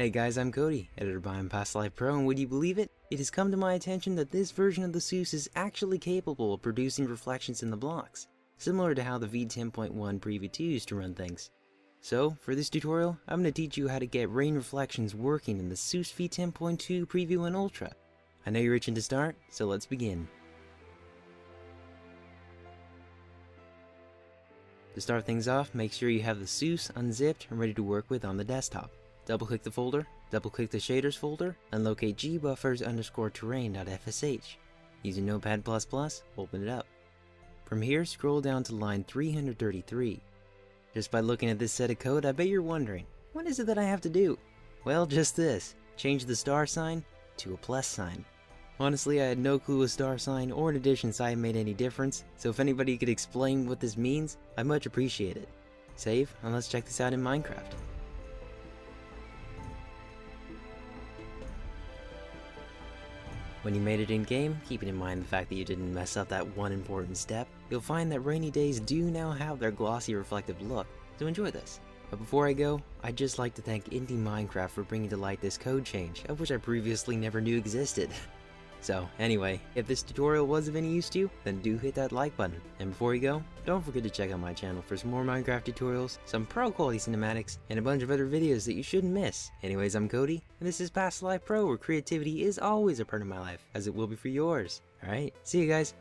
Hey guys, I'm Cody, editor by Past Life Pro, and would you believe it? It has come to my attention that this version of the SEUS is actually capable of producing reflections in the blocks, similar to how the V10.1 Preview 2 used to run things. So, for this tutorial, I'm going to teach you how to get rain reflections working in the SEUS V10.2 Preview and Ultra. I know you're itching to start, so let's begin. To start things off, make sure you have the SEUS unzipped and ready to work with on the desktop. Double click the folder, double click the shaders folder, and locate gbuffers underscore terrain.fsh. Using Notepad++, open it up. From here, scroll down to line 333. Just by looking at this set of code, I bet you're wondering, what is it that I have to do? Well, just this, change the star sign to a plus sign. Honestly, I had no clue a star sign or an addition sign made any difference, so if anybody could explain what this means, I'd much appreciate it. Save, and let's check this out in Minecraft. When you made it in-game, keeping in mind the fact that you didn't mess up that one important step, you'll find that rainy days do now have their glossy reflective look, so enjoy this. But before I go, I'd just like to thank Indie Minecraft for bringing to light this code change, of which I previously never knew existed. So anyway, if this tutorial was of any use to you, then do hit that like button. And before you go, don't forget to check out my channel for some more Minecraft tutorials, some pro quality cinematics, and a bunch of other videos that you shouldn't miss. Anyways, I'm Cody, and this is Past Life Pro where creativity is always a part of my life, as it will be for yours. Alright, see you guys.